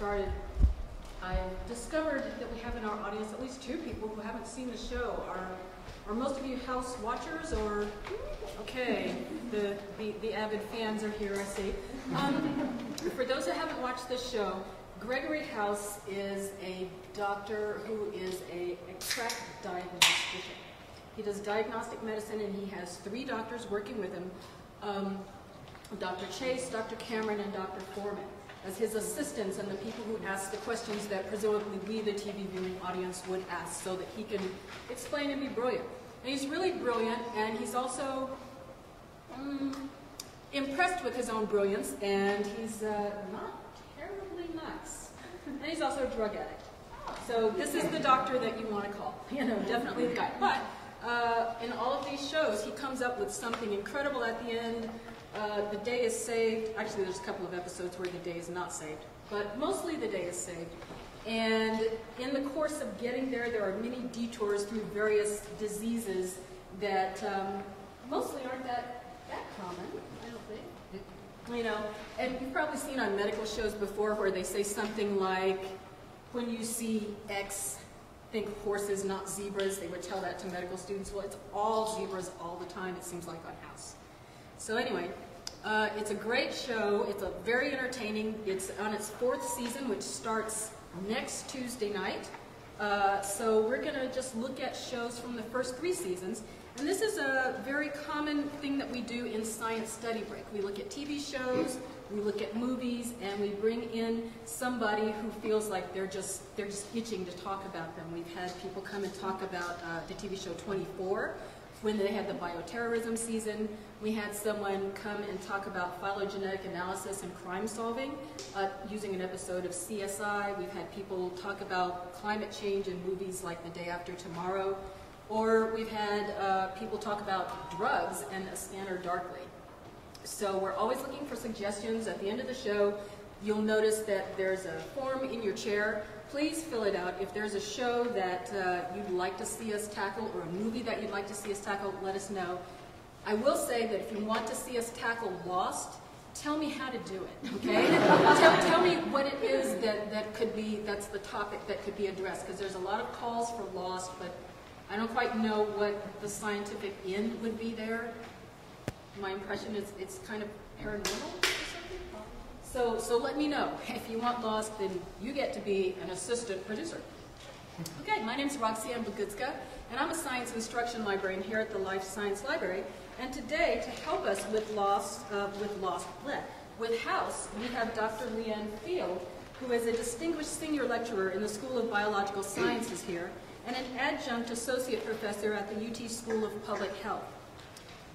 started, I discovered that we have in our audience at least two people who haven't seen the show. Are, are most of you house watchers or, okay, the, the, the avid fans are here, I see. Um, for those who haven't watched this show, Gregory House is a doctor who is a, a crack diagnostician. He does diagnostic medicine and he has three doctors working with him, um, Dr. Chase, Dr. Cameron, and Dr. Foreman as his assistants and the people who ask the questions that presumably we, the TV viewing audience, would ask so that he can explain and be brilliant. And he's really brilliant, and he's also um, impressed with his own brilliance, and he's uh, not terribly nice. And he's also a drug addict. So this is the doctor that you want to call, you know, definitely the guy. But uh, in all of these shows, he comes up with something incredible at the end, uh, the day is saved. Actually, there's a couple of episodes where the day is not saved, but mostly the day is saved. And in the course of getting there, there are many detours through various diseases that um, mostly aren't that, that common, I don't think. You know, and you've probably seen on medical shows before where they say something like, when you see X, think horses, not zebras. They would tell that to medical students. Well, it's all zebras all the time, it seems like on. So anyway, uh, it's a great show. It's a very entertaining. It's on its fourth season, which starts next Tuesday night. Uh, so we're going to just look at shows from the first three seasons. And this is a very common thing that we do in Science Study Break. We look at TV shows, we look at movies, and we bring in somebody who feels like they're just, they're just itching to talk about them. We've had people come and talk about uh, the TV show 24, when they had the bioterrorism season, we had someone come and talk about phylogenetic analysis and crime solving uh, using an episode of CSI. We've had people talk about climate change in movies like The Day After Tomorrow. Or we've had uh, people talk about drugs and A Scanner Darkly. So we're always looking for suggestions. At the end of the show, you'll notice that there's a form in your chair please fill it out. If there's a show that uh, you'd like to see us tackle or a movie that you'd like to see us tackle, let us know. I will say that if you want to see us tackle Lost, tell me how to do it, okay? tell, tell, me what it is that, that could be, that's the topic that could be addressed, because there's a lot of calls for Lost, but I don't quite know what the scientific end would be there. My impression is it's kind of paranormal. So, so let me know. If you want Lost, then you get to be an assistant producer. Okay, my name is Roxanne Bogutska, and I'm a science instruction librarian here at the Life Science Library. And today, to help us with Lost, uh, with Lost, with House, we have Dr. Leanne Field, who is a distinguished senior lecturer in the School of Biological Sciences here, and an adjunct associate professor at the UT School of Public Health.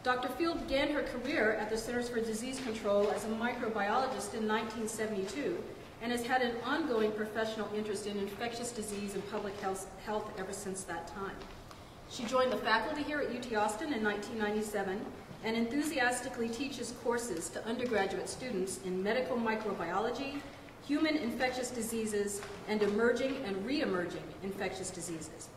Dr. Field began her career at the Centers for Disease Control as a microbiologist in 1972 and has had an ongoing professional interest in infectious disease and public health, health ever since that time. She joined the faculty here at UT Austin in 1997 and enthusiastically teaches courses to undergraduate students in medical microbiology, human infectious diseases, and emerging and re-emerging infectious diseases.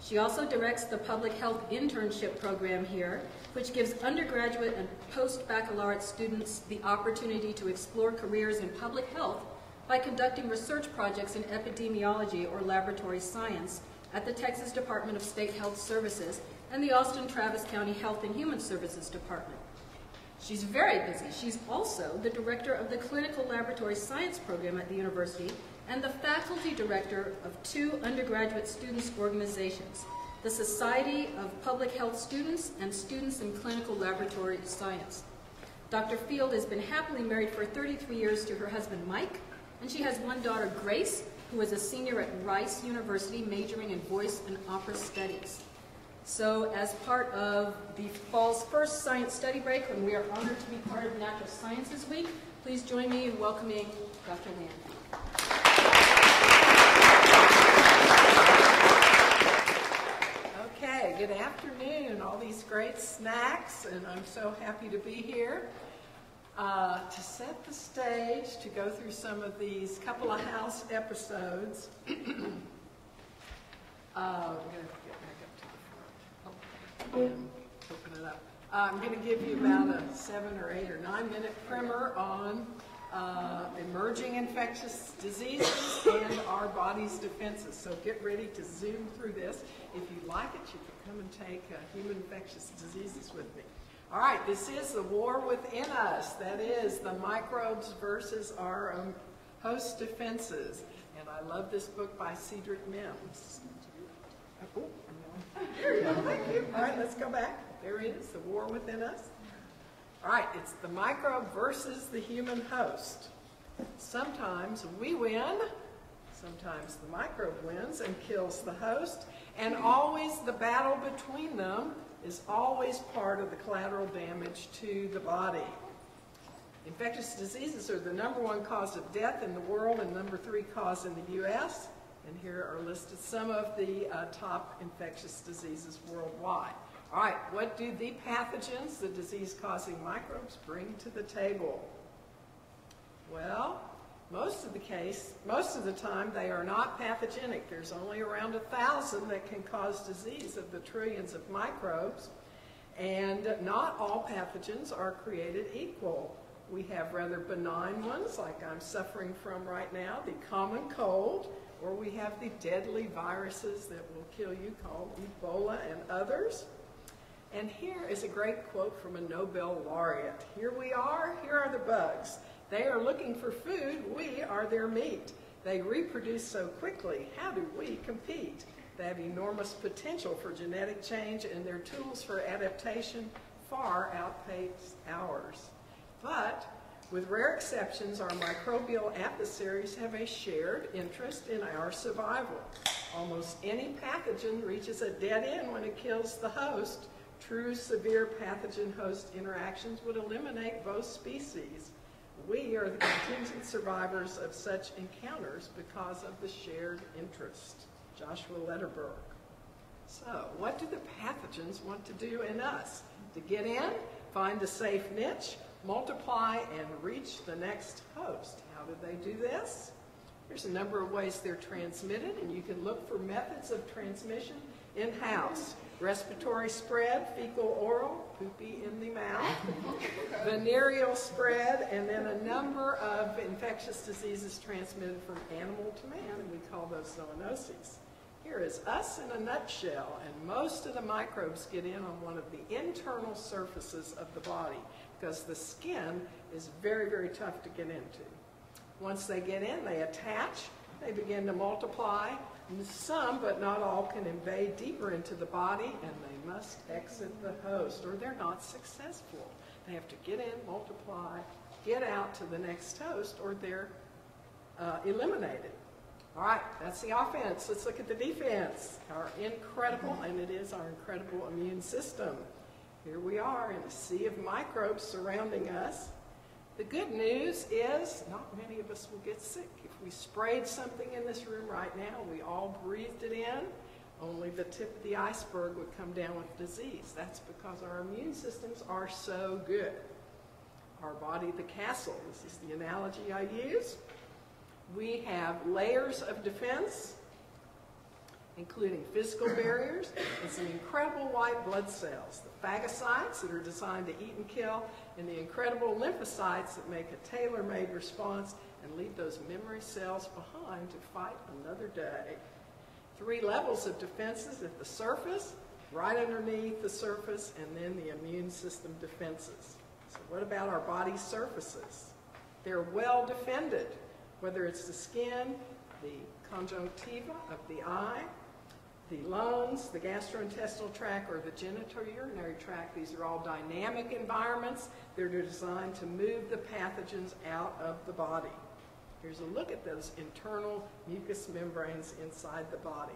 She also directs the public health internship program here, which gives undergraduate and post-baccalaureate students the opportunity to explore careers in public health by conducting research projects in epidemiology or laboratory science at the Texas Department of State Health Services and the Austin Travis County Health and Human Services Department. She's very busy. She's also the director of the Clinical Laboratory Science program at the university and the faculty director of two undergraduate students organizations, the Society of Public Health Students and Students in Clinical Laboratory Science. Dr. Field has been happily married for 33 years to her husband Mike, and she has one daughter, Grace, who is a senior at Rice University majoring in voice and opera studies. So as part of the fall's first science study break, when we are honored to be part of Natural Sciences Week, please join me in welcoming Dr. Land. Okay, good afternoon. All these great snacks, and I'm so happy to be here. Uh, to set the stage, to go through some of these couple of house episodes. uh, I'm going to get back up to the front. and open it up. Uh, I'm going to give you about a seven or eight or nine minute primer on uh, emerging infectious diseases, and our body's defenses. So get ready to zoom through this. If you like it, you can come and take uh, human infectious diseases with me. All right, this is the war within us. That is the microbes versus our host defenses. And I love this book by Cedric Mims. Oh, you go. Thank you. All right, let's go back. There it is, the war within us. All right, it's the microbe versus the human host. Sometimes we win, sometimes the microbe wins and kills the host, and always the battle between them is always part of the collateral damage to the body. Infectious diseases are the number one cause of death in the world and number three cause in the U.S. And here are listed some of the uh, top infectious diseases worldwide. All right, what do the pathogens, the disease-causing microbes, bring to the table? Well, most of the case, most of the time, they are not pathogenic. There's only around a thousand that can cause disease of the trillions of microbes. And not all pathogens are created equal. We have rather benign ones, like I'm suffering from right now, the common cold, or we have the deadly viruses that will kill you called Ebola and others. And here is a great quote from a Nobel laureate. Here we are, here are the bugs. They are looking for food, we are their meat. They reproduce so quickly, how do we compete? They have enormous potential for genetic change and their tools for adaptation far outpace ours. But with rare exceptions, our microbial adversaries have a shared interest in our survival. Almost any pathogen reaches a dead end when it kills the host. True severe pathogen-host interactions would eliminate both species. We are the contingent survivors of such encounters because of the shared interest. Joshua Lederberg. So, what do the pathogens want to do in us? To get in, find a safe niche, multiply, and reach the next host. How do they do this? There's a number of ways they're transmitted, and you can look for methods of transmission in House. Respiratory spread, fecal oral, poopy in the mouth, venereal spread, and then a number of infectious diseases transmitted from animal to man, and we call those zoonoses. Here is us in a nutshell, and most of the microbes get in on one of the internal surfaces of the body because the skin is very, very tough to get into. Once they get in, they attach, they begin to multiply. Some, but not all, can invade deeper into the body and they must exit the host or they're not successful. They have to get in, multiply, get out to the next host or they're uh, eliminated. All right, that's the offense. Let's look at the defense. Our incredible, and it is our incredible immune system. Here we are in a sea of microbes surrounding us. The good news is not many of us will get sick. If we sprayed something in this room right now, we all breathed it in, only the tip of the iceberg would come down with disease. That's because our immune systems are so good. Our body, the castle, this is the analogy I use. We have layers of defense, including physical barriers and some incredible white blood cells, the phagocytes that are designed to eat and kill, and the incredible lymphocytes that make a tailor-made response and leave those memory cells behind to fight another day. Three levels of defenses at the surface, right underneath the surface, and then the immune system defenses. So what about our body surfaces? They're well defended whether it's the skin, the conjunctiva of the eye, the lungs, the gastrointestinal tract, or the genitourinary tract. These are all dynamic environments. They're designed to move the pathogens out of the body. Here's a look at those internal mucous membranes inside the body.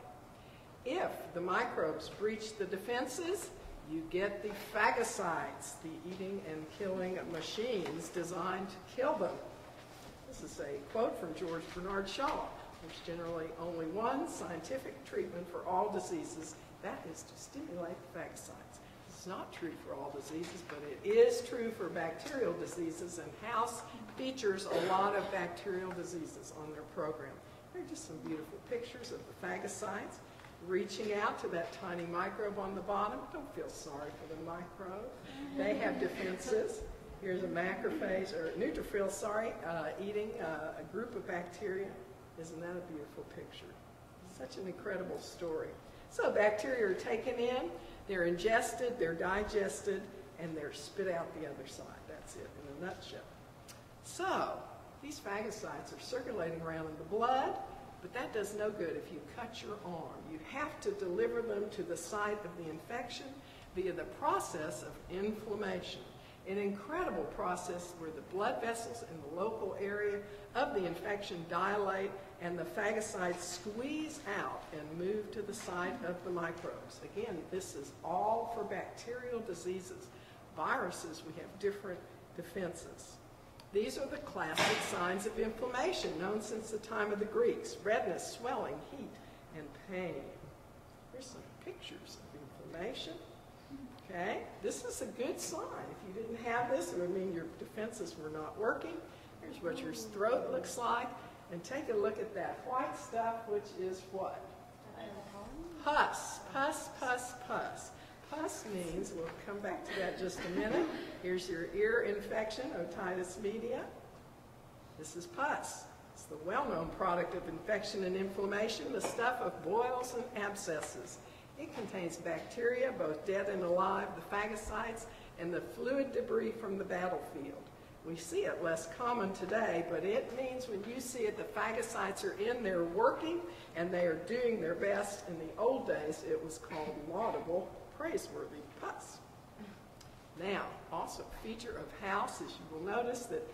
If the microbes breach the defenses, you get the phagocytes, the eating and killing machines designed to kill them. This is a quote from George Bernard Shaw. There's generally only one scientific treatment for all diseases. That is to stimulate phagocytes. It's not true for all diseases, but it is true for bacterial diseases, and House features a lot of bacterial diseases on their program. Here are just some beautiful pictures of the phagocytes reaching out to that tiny microbe on the bottom. Don't feel sorry for the microbe. They have defenses. Here's a macrophage, or neutrophil, sorry, uh, eating uh, a group of bacteria. Isn't that a beautiful picture? Such an incredible story. So bacteria are taken in, they're ingested, they're digested, and they're spit out the other side. That's it in a nutshell. So these phagocytes are circulating around in the blood, but that does no good if you cut your arm. You have to deliver them to the site of the infection via the process of inflammation. An incredible process where the blood vessels in the local area of the infection dilate and the phagocytes squeeze out and move to the site of the microbes. Again, this is all for bacterial diseases. Viruses, we have different defenses. These are the classic signs of inflammation known since the time of the Greeks. Redness, swelling, heat, and pain. Here's some pictures of inflammation. Okay, this is a good sign. If you didn't have this, it would mean your defenses were not working. Here's what your throat looks like. And take a look at that white stuff, which is what? Pus, pus, pus, pus. Pus means, we'll come back to that just a minute. Here's your ear infection, otitis media. This is pus. It's the well-known product of infection and inflammation, the stuff of boils and abscesses. It contains bacteria, both dead and alive, the phagocytes, and the fluid debris from the battlefield. We see it less common today, but it means when you see it, the phagocytes are in there working and they are doing their best. In the old days, it was called laudable, praiseworthy pus. Now, also a feature of house is you will notice that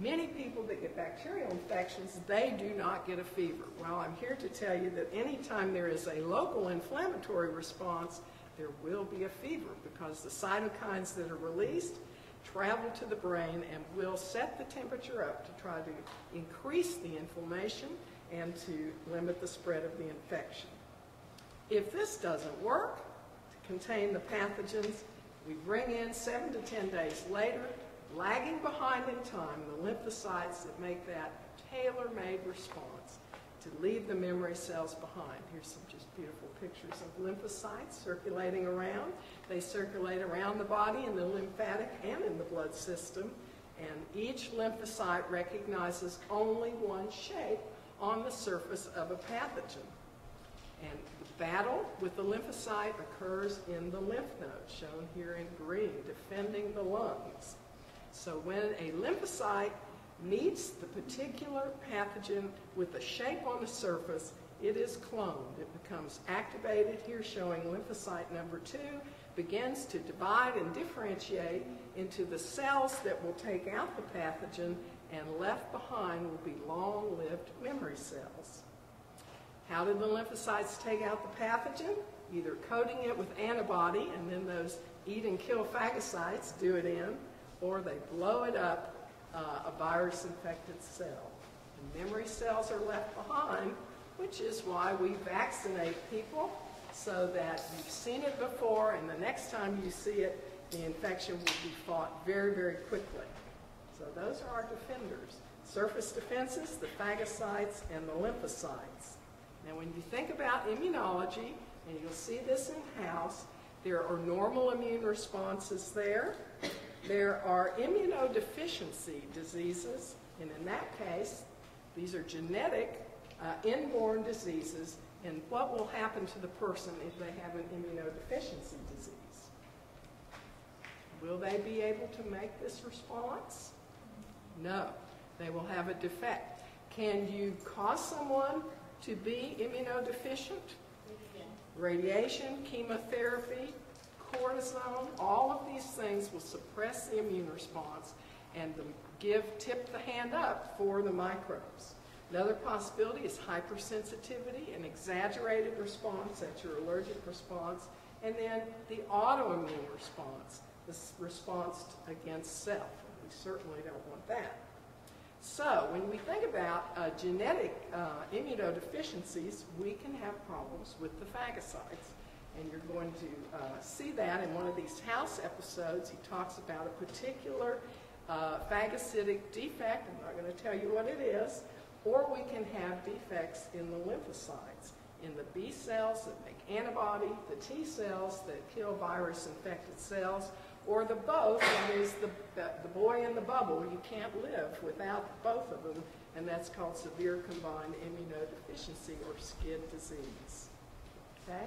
many people that get bacterial infections, they do not get a fever. Well, I'm here to tell you that anytime there is a local inflammatory response, there will be a fever because the cytokines that are released travel to the brain and will set the temperature up to try to increase the inflammation and to limit the spread of the infection. If this doesn't work, to contain the pathogens, we bring in seven to ten days later, lagging behind in time, the lymphocytes that make that tailor-made response to leave the memory cells behind. Here's some just beautiful pictures of lymphocytes circulating around. They circulate around the body in the lymphatic and in the blood system, and each lymphocyte recognizes only one shape on the surface of a pathogen. And the battle with the lymphocyte occurs in the lymph node, shown here in green, defending the lungs. So when a lymphocyte meets the particular pathogen with a shape on the surface, it is cloned. It becomes activated, here showing lymphocyte number two, begins to divide and differentiate into the cells that will take out the pathogen and left behind will be long-lived memory cells. How do the lymphocytes take out the pathogen? Either coating it with antibody and then those eat and kill phagocytes do it in, or they blow it up uh, a virus-infected cell. And memory cells are left behind, which is why we vaccinate people so that you've seen it before and the next time you see it, the infection will be fought very, very quickly. So those are our defenders. Surface defenses, the phagocytes, and the lymphocytes. Now when you think about immunology, and you'll see this in house, there are normal immune responses there. There are immunodeficiency diseases, and in that case, these are genetic uh, inborn diseases, and what will happen to the person if they have an immunodeficiency disease? Will they be able to make this response? No. They will have a defect. Can you cause someone to be immunodeficient? Radiation, chemotherapy, cortisone, all of these things will suppress the immune response and the, give tip the hand up for the microbes. Another possibility is hypersensitivity, an exaggerated response, that's your allergic response, and then the autoimmune response, the response against self. We certainly don't want that. So when we think about uh, genetic uh, immunodeficiencies, we can have problems with the phagocytes. And you're going to uh, see that in one of these house episodes. He talks about a particular uh, phagocytic defect. I'm not going to tell you what it is. Or we can have defects in the lymphocytes, in the B cells that make antibody, the T cells that kill virus-infected cells, or the both, there's the, the the boy in the bubble. You can't live without both of them, and that's called severe combined immunodeficiency or SCID disease. Okay?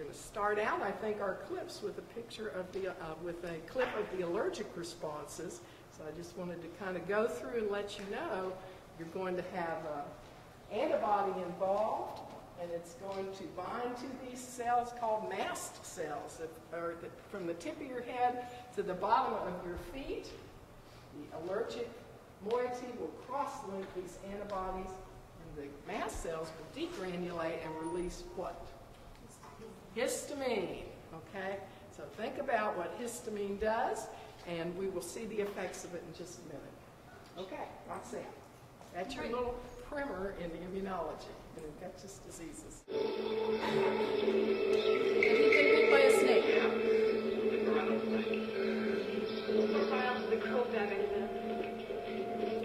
We're going to start out, I think, our clips with a picture of the, uh, with a clip of the allergic responses. So I just wanted to kind of go through and let you know you're going to have uh, antibody involved, and it's going to bind to these cells called mast cells, that are the, from the tip of your head to the bottom of your feet. The allergic moiety will cross-link these antibodies, and the mast cells will degranulate and release what? Histamine, okay? So think about what histamine does, and we will see the effects of it in just a minute. Okay, Roxanne, that's your little primer in immunology and infectious diseases. Have you been bit by a snake?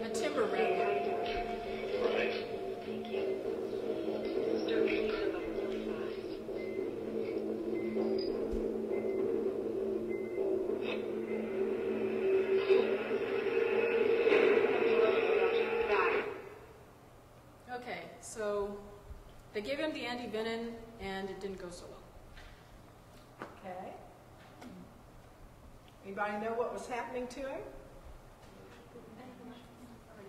A timber rattler. Antivenin and it didn't go so well. Okay? Anybody know what was happening to him?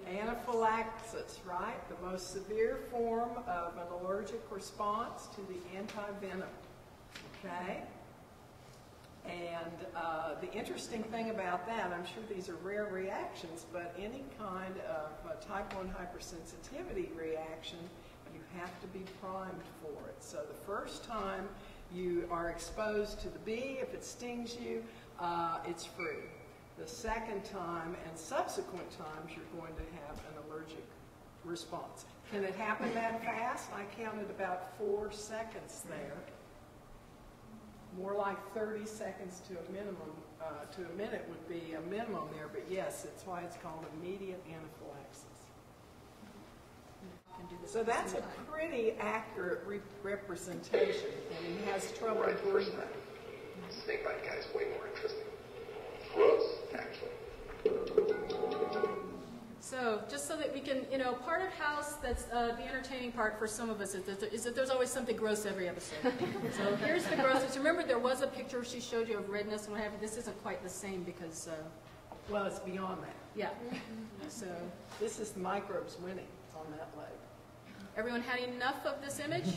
Anaphylaxis, right? The most severe form of an allergic response to the antivenom. Okay? And uh, the interesting thing about that, I'm sure these are rare reactions, but any kind of uh, type 1 hypersensitivity reaction, have to be primed for it. So the first time you are exposed to the bee, if it stings you, uh, it's free. The second time and subsequent times, you're going to have an allergic response. Can it happen that fast? I counted about four seconds there. More like 30 seconds to a minimum, uh, to a minute would be a minimum there, but yes, it's why it's called immediate anaphylaxis. Can do this So that's a time. pretty accurate re- representation, and he has trouble Right, first breathing. time. Snake bite guy is way more interesting. Gross, actually. So, just so that we can, you know, part of House that's uh, the entertaining part for some of us is that, is that there's always something gross every episode. so here's the grossness. Remember, there was a picture she showed you of redness and what have you. This isn't quite the same because, uh, Well, it's beyond that. yeah. So, This is the microbes winning on that leg. Everyone had enough of this image?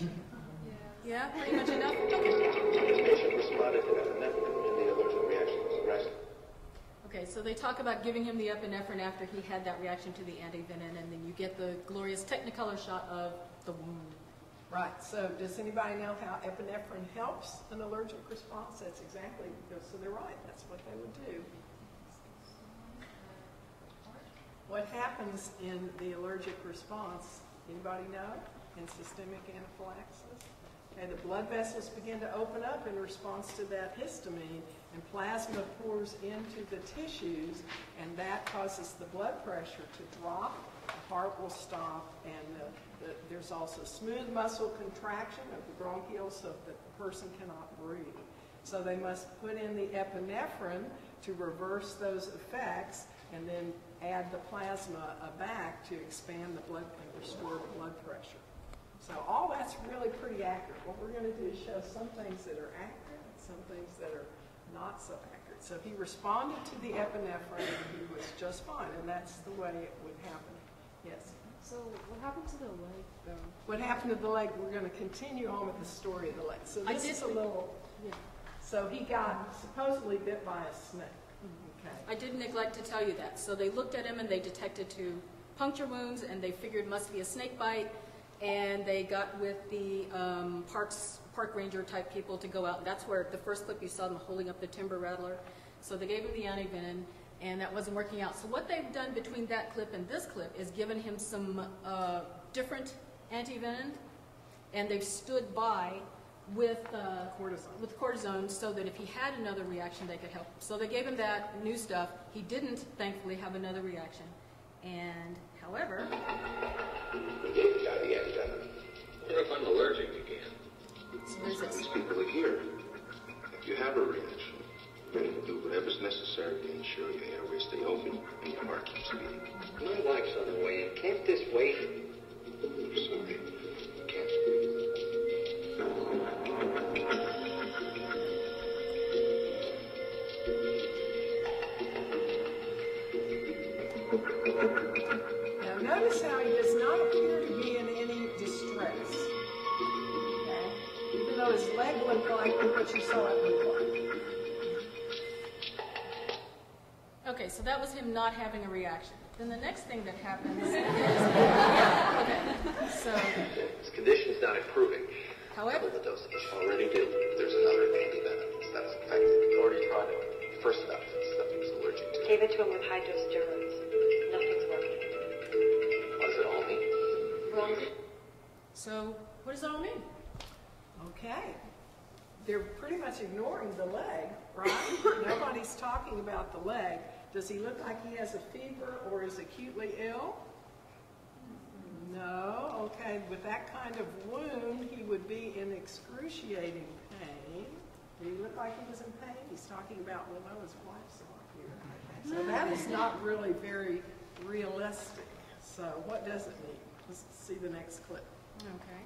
Yeah, pretty much enough. Okay. The patient responded to epinephrine and the allergic reaction was arrested. Okay, so they talk about giving him the epinephrine after he had that reaction to the antivenin, and then you get the glorious Technicolor shot of the wound. Right, so does anybody know how epinephrine helps an allergic response? That's exactly, so they're right, that's what they would do. What happens in the allergic response, anybody know, in systemic anaphylaxis? Okay, the blood vessels begin to open up in response to that histamine, and plasma pours into the tissues, and that causes the blood pressure to drop, the heart will stop, and the, the, there's also smooth muscle contraction of the bronchioles so that the person cannot breathe. So they must put in the epinephrine to reverse those effects, and then add the plasma back to expand the blood and restore the blood pressure. So all that's really pretty accurate. What we're going to do is show some things that are accurate and some things that are not so accurate. So he responded to the epinephrine and he was just fine, and that's the way it would happen. Yes. So what happened to the leg though? What happened to the leg? We're going to continue on with the story of the leg. So I this is a little. Yeah. So he got supposedly bit by a snake. I did neglect to tell you that. So they looked at him and they detected two puncture wounds and they figured must be a snake bite. And they got with the um, parks, park ranger type people to go out. That's where the first clip you saw them holding up the timber rattler. So they gave him the antivenin and that wasn't working out. So what they've done between that clip and this clip is given him some uh, different antivenin and they've stood by with uh, Cortisone. with cortisone so that if he had another reaction, they could help him. So they gave him that new stuff. He didn't, thankfully, have another reaction. And, however, We gave the guy the antivenom. What if I'm allergic again? so there's These this. people are here. If you have a reaction, then you can do Whatever's necessary to ensure your airways stay open and your heart keeps beating. My wife's on the way in. Can't this wait? I'm sorry. Him not having a reaction. Then the next thing that happens is, yeah, okay. So, His condition's not improving. however, Double the dosage. Already did. There's another antivenom that's effective. Already tried it. First about stuff he was allergic to. Gave it to him with high dose steroids. Nothing's working. What does it all mean? Wrong. so what does that all mean? Okay. They're pretty much ignoring the leg, right? Nobody's talking about the leg. Does he look like he has a fever or is acutely ill? No. Okay. With that kind of wound, he would be in excruciating pain. Did he look like he was in pain? He's talking about, well, no, his wife's not here. So that is not really very realistic. So what does it mean? Let's see the next clip. Okay.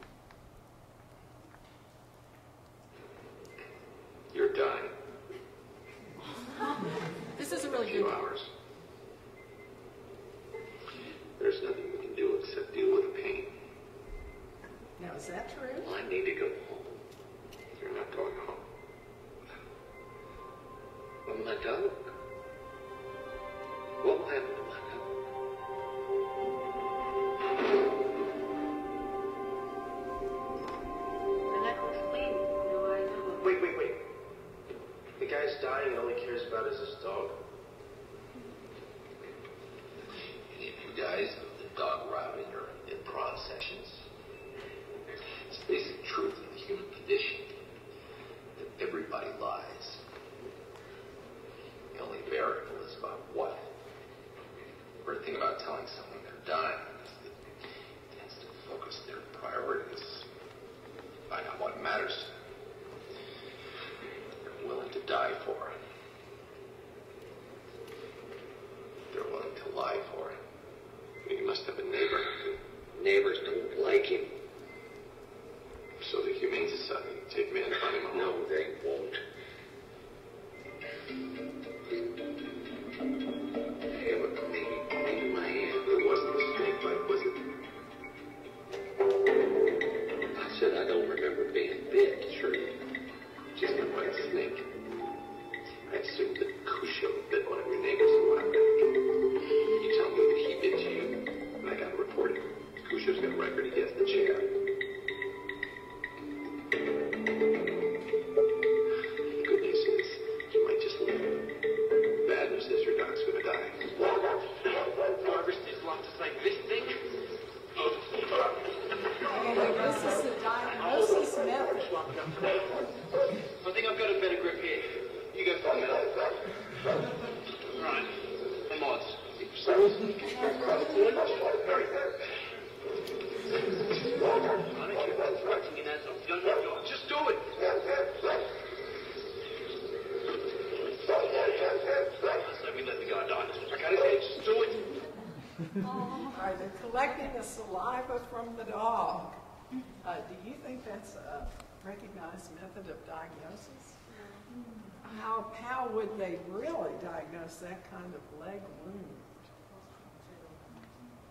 How, would they really diagnose that kind of leg wound?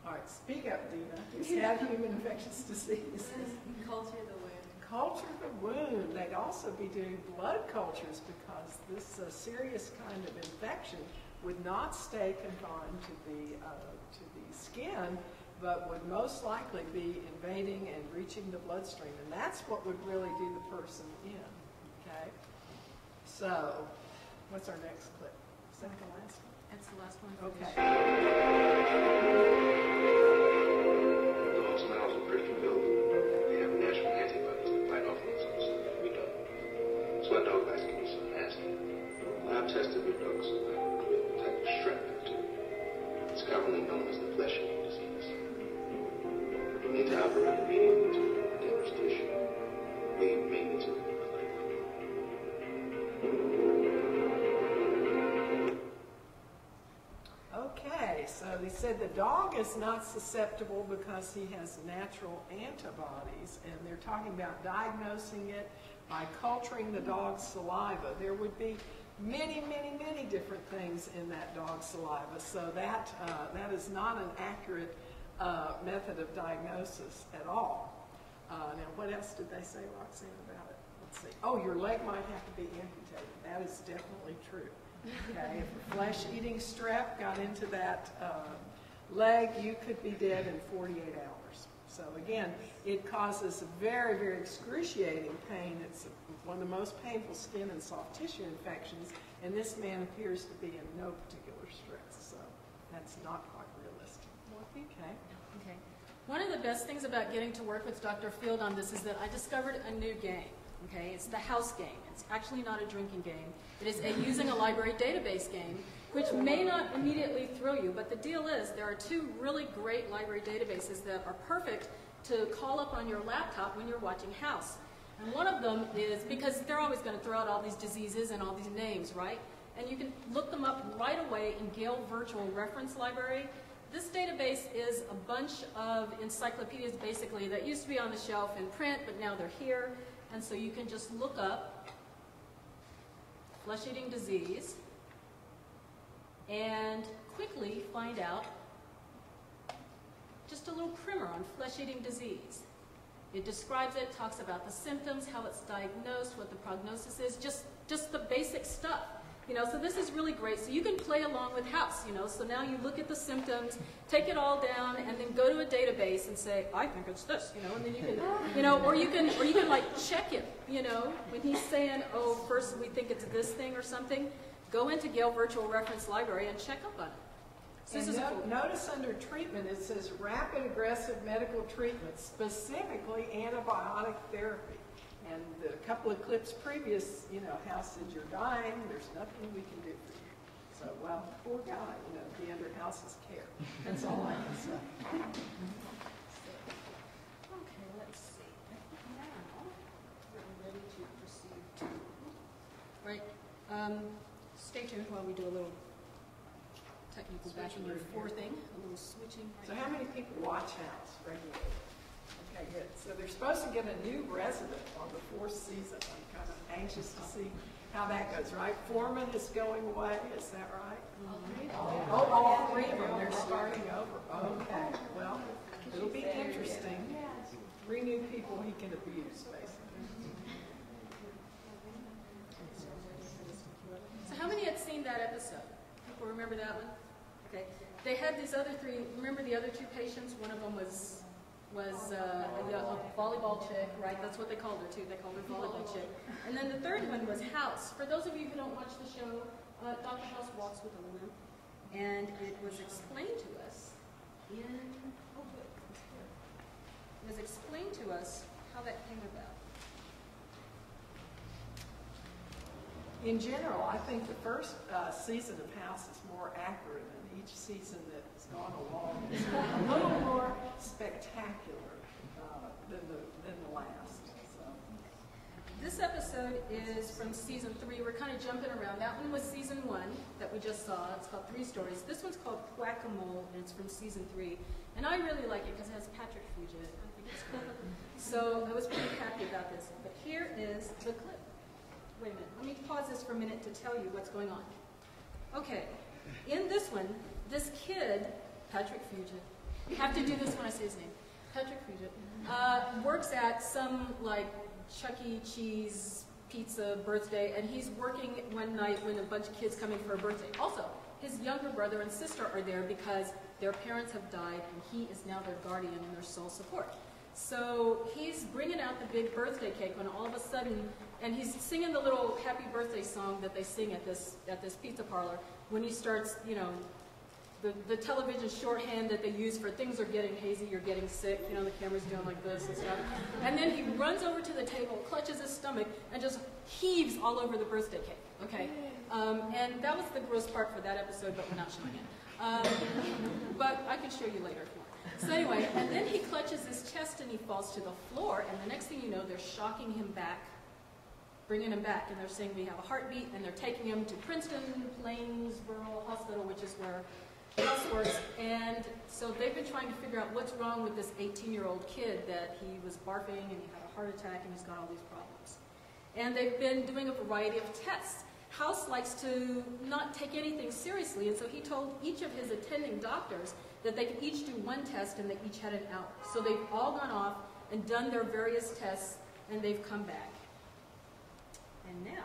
All right, speak up, Dina. Is that human infectious diseases? Culture the wound. Culture the wound. They'd also be doing blood cultures because this uh, serious kind of infection would not stay confined to the uh, to the skin, but would most likely be invading and reaching the bloodstream, and that's what would really do the person in. Okay. So, what's our next clip? Is that the last one? That's the last one. for this Okay. Dogs now are pretty built. They have natural antibodies that fight off those we don't. So that dog bites the dog is not susceptible because he has natural antibodies, and they're talking about diagnosing it by culturing the dog's saliva. There would be many, many, many different things in that dog's saliva, so that, uh, that is not an accurate uh, method of diagnosis at all. Uh, now, what else did they say, Roxanne, about it? Let's see. Oh, your leg might have to be amputated. That is definitely true. Okay, flesh-eating strep got into that uh, leg, you could be dead in 48 hours. So again, it causes very, very excruciating pain. It's one of the most painful skin and soft tissue infections, and this man appears to be in no particular stress. So that's not quite realistic. Okay. Okay. One of the best things about getting to work with Dr. Field on this is that I discovered a new game. Okay, it's the house game. It's actually not a drinking game. It is a using a library database game, which may not immediately thrill you, but the deal is there are two really great library databases that are perfect to call up on your laptop when you're watching House. And one of them is, because they're always going to throw out all these diseases and all these names, right? And you can look them up right away in Gale Virtual Reference Library. This database is a bunch of encyclopedias, basically, that used to be on the shelf in print, but now they're here. And so you can just look up flesh-eating disease and quickly find out just a little primer on flesh-eating disease. It describes it, talks about the symptoms, how it's diagnosed, what the prognosis is, just, just the basic stuff. You know, so this is really great. So you can play along with House, you know. So now you look at the symptoms, take it all down, and then go to a database and say, I think it's this, you know, and then you can, you know, or you can, or you can like check it, you know, when he's saying, oh, first we think it's this thing or something, go into Gale Virtual Reference Library and check up on it. So this And is no- cool. notice under treatment, it says rapid aggressive medical treatment, specifically antibiotic therapy. And the couple of clips previous, you know, House said you're dying, there's nothing we can do for you. So, well, poor guy, you know, be under House's care. That's all I can say. Okay, let's see. Now, we're ready to proceed to, right, um, stay tuned while we do a little technical back and forth thing, a little switching. So how many people watch House regularly? Okay, good. So they're supposed to get a new resident on the fourth season. I'm kind of anxious to see how that goes, right? Foreman is going away, is that right? Oh, all three of them, they're starting over. Okay, well, it'll be interesting. Three new people he can abuse, basically. So how many had seen that episode? People remember that one? Okay. They had these other three, remember the other two patients? One of them was, was uh, a, a volleyball chick, right? That's what they called her too. They called her volleyball chick. And then the third one was House. For those of you who don't watch the show, uh, Dr. House walks with a limp. And it was explained to us in, oh. It was explained to us how that came about. In general, I think the first uh, season of House is more accurate, than each season that's gone along a little more spectacular uh, than the than the last. So. This episode is from season three. We're kind of jumping around. That one was season one that we just saw. It's called Three Stories. This one's called Whack-A-Mole, and it's from season three. And I really like it because it has Patrick Fugit. I think it's so I was pretty happy about this. But here is the clip. Wait a minute. Let me pause this for a minute to tell you what's going on. Okay. In this one, this kid, Patrick Fugit, have to do this when I say his name. Patrick Fugit uh, works at some like Chuck E. Cheese pizza birthday, and he's working one night when a bunch of kids come in for a birthday. Also, his younger brother and sister are there because their parents have died, and he is now their guardian and their sole support. So he's bringing out the big birthday cake when all of a sudden, and he's singing the little happy birthday song that they sing at this at this pizza parlor. When he starts, you know, the, the television shorthand that they use for things are getting hazy, you're getting sick, you know, the camera's doing like this and stuff. And then he runs over to the table, clutches his stomach, and just heaves all over the birthday cake, okay? Um, and that was the gross part for that episode, but we're not showing it. Um, but I can show you later if you want. So anyway, and then he clutches his chest and he falls to the floor, and the next thing you know, they're shocking him back bringing him back, and they're saying we have a heartbeat, and they're taking him to Princeton Plainsboro Hospital, which is where houseworks, and so they've been trying to figure out what's wrong with this 18-year-old kid that he was barfing and he had a heart attack and he's got all these problems. And they've been doing a variety of tests. House likes to not take anything seriously, and so he told each of his attending doctors that they could each do one test and they each had an hour. So they've all gone off and done their various tests, and they've come back. And now,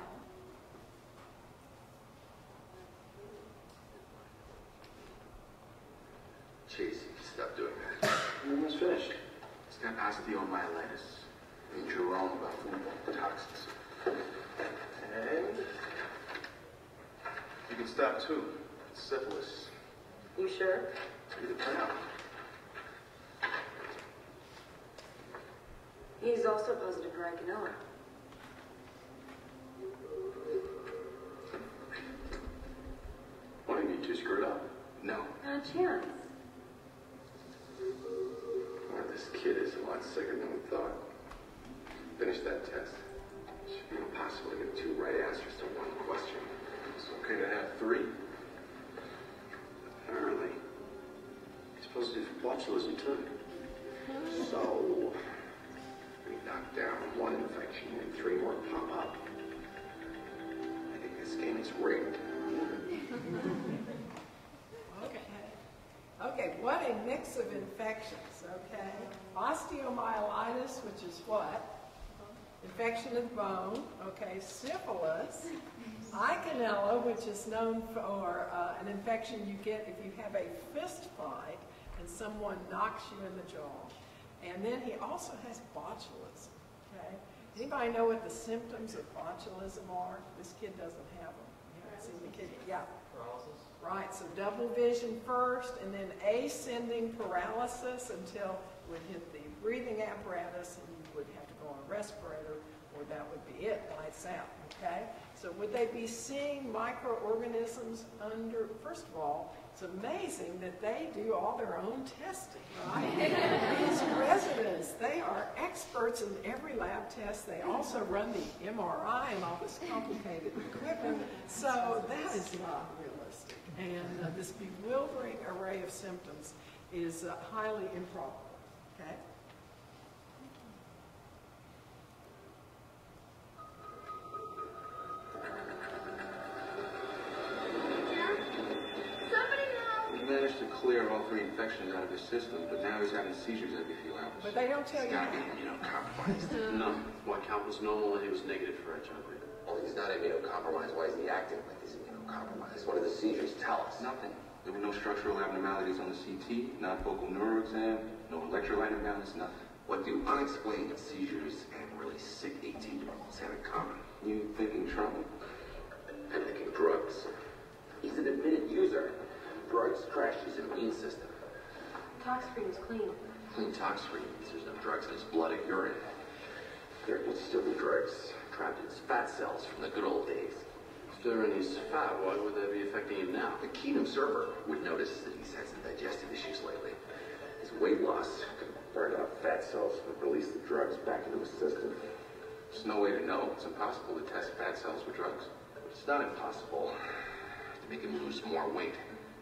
Chase, stop doing that. We're almost finished. He's got osteomyelitis. And you're wrong about food toxins. And you can stop too. It's syphilis. You sure? Read it down. He's also positive for Eikenella. One of you two screwed up? No. Not a chance. Well, this kid is a lot sicker than we thought. Finish that test. It Should be impossible to get two right answers to one question. It's okay to have three. Apparently. He's positive for botulism too. So, we knock down one infection and three more pop up. I think this game is rigged. Okay. What a mix of infections, okay? Osteomyelitis, which is what? Infection of the bone, okay, syphilis, Eikenella, which is known for uh, an infection you get if you have a fist fight and someone knocks you in the jaw. And then he also has botulism, okay? Anybody know what the symptoms of botulism are? This kid doesn't have them. You haven't seen the kid, yeah. Right, so double vision first, and then ascending paralysis until it would hit the breathing apparatus, and you would have to go on a respirator, or that would be it, lights out, okay? So would they be seeing microorganisms under, first of all, it's amazing that they do all their own testing, right? These residents, they are experts in every lab test. They also run the MRI and all this complicated equipment. So that is not. And uh, this bewildering array of symptoms is uh, highly improbable, okay? We managed to clear all three infections out of his system, but now he's having seizures every few hours. But they don't tell He's you gotta be how. immunocompromised. No. My count was normal and he was negative for HIV. Well, he's not immunocompromised. Why is he acting like he's immunocompromised? What do the seizures tell us? Nothing. There were no structural abnormalities on the CT, not focal neuro exam, no electrolyte imbalance, nothing. What do unexplained seizures and really sick 18-year-olds have in common? You thinking trouble? I'm thinking drugs. He's an admitted user. Drugs crash his immune system. Tox screen was clean. Clean tox free means there's no drugs in his blood or urine. There could still be drugs trapped in his fat cells from the good old days. If his fat, why would that be affecting him now? The keen observer would notice that he's had some digestive issues lately. His weight loss could burn out fat cells and release the drugs back into his system. There's no way to know. It's impossible to test fat cells with drugs. It's not impossible to make him lose more weight.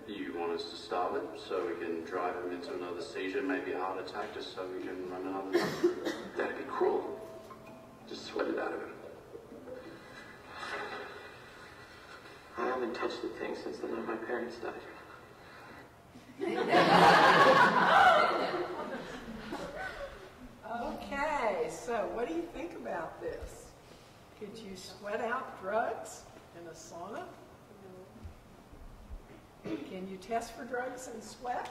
You want us to starve him so we can drive him into another seizure, maybe a heart attack, just so we can run another. That'd be cruel. Just sweat it out of him. I haven't touched the thing since the night my parents died. Okay, so what do you think about this? Could you sweat out drugs in a sauna? Can you test for drugs in sweat?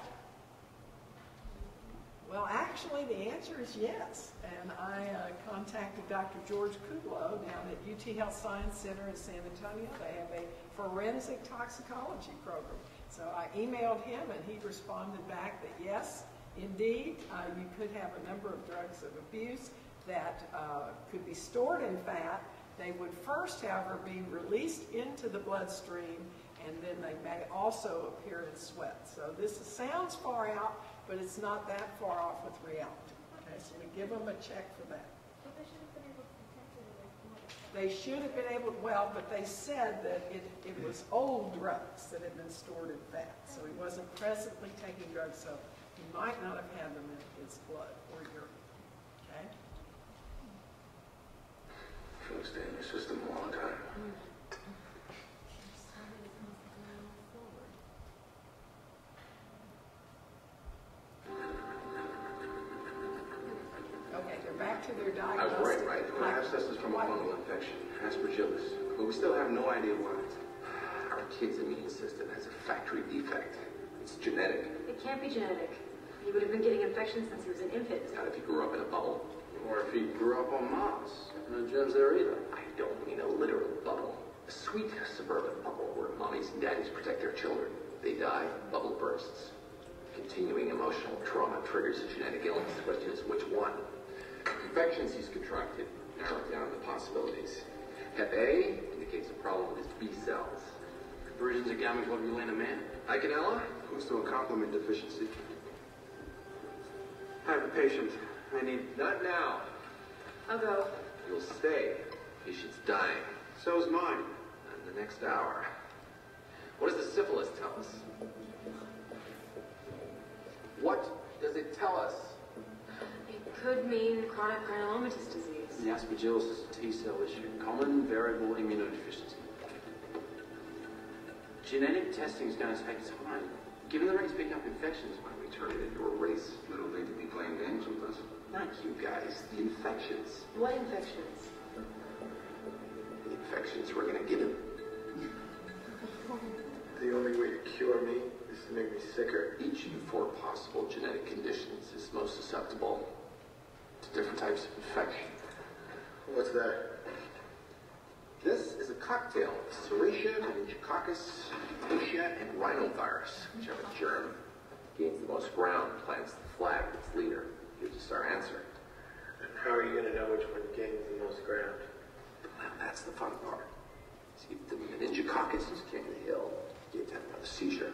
Well, actually, the answer is yes. And I uh, contacted Dr. George Kudlow down at UT Health Science Center in San Antonio. They have a forensic toxicology program. So I emailed him, and he responded back that yes, indeed, uh, you could have a number of drugs of abuse that uh, could be stored in fat. They would first, however, be released into the bloodstream, and then they may also appear in sweat. So this sounds far out, but it's not that far off with reality. Okay, so we give them a check for that. They should have been able to detect it They should have been able, well, but they said that it, it was old drugs that had been stored in fat. So he wasn't presently taking drugs, so he might not have had them in his blood or urine. Okay? It'll stay in your system a long time. Okay, they're back to their I diagnostic. was right, right. The abscess is from a fungal infection, aspergillus. But we still have no idea why. Our kid's immune system has a factory defect. It's genetic. It can't be genetic. He would have been getting infections since he was an infant. Not if he grew up in a bubble. Or if he grew up on Mars. No germs there either. I don't mean a literal bubble. A sweet suburban bubble where mommies and daddies protect their children. They die, bubble bursts. Continuing emotional trauma triggers a genetic illness. The question is which one? Infections he's contracted narrow down the possibilities. Hep A indicates a problem with his B cells. Conversions of gametes will relate a man. Eikenella goes to a complement deficiency. I have a patient. I need. Not now. I'll go. You'll stay. Patient's dying. So's mine. In the next hour. What does the syphilis tell us? What does it tell us? It could mean chronic granulomatous disease. The aspergillus is a T cell issue. Common variable immunodeficiency. Genetic testing is going to take time. Given the rates pick up infections, When we turn it into a race, little need to be playing games with us. Not you guys, the infections. What infections? The infections we're gonna give him. The only way to cure me is to make me sicker. Each of the four possible genetic conditions is most susceptible to different types of infection. What's that? This is a cocktail of Serratia, meningococcus, Escherichia, and rhinovirus, whichever germ gains the most ground plants the flag of its leader. Gives us our answer. And how are you gonna know which one gains the most ground? Well, that's the fun part. See, if the meningococcus is king of the hill, you have to have a seizure.